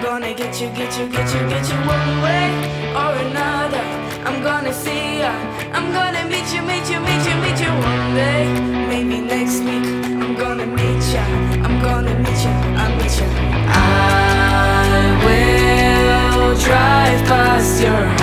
gonna get you, get you, get you, get you one way or another. I'm gonna see ya. I'm gonna meet you, meet you, meet you, meet you one day. Maybe next week. I'm gonna meet ya. I'm gonna meet ya. I'll meet ya. I will drive past your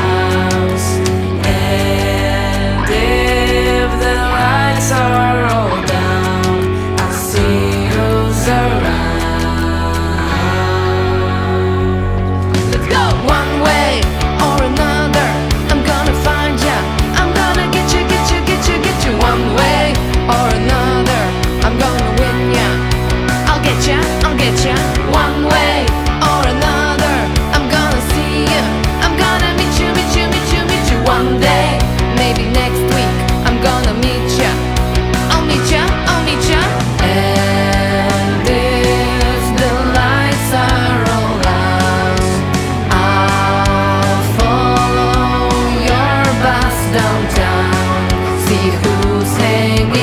Circos regem